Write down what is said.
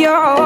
your.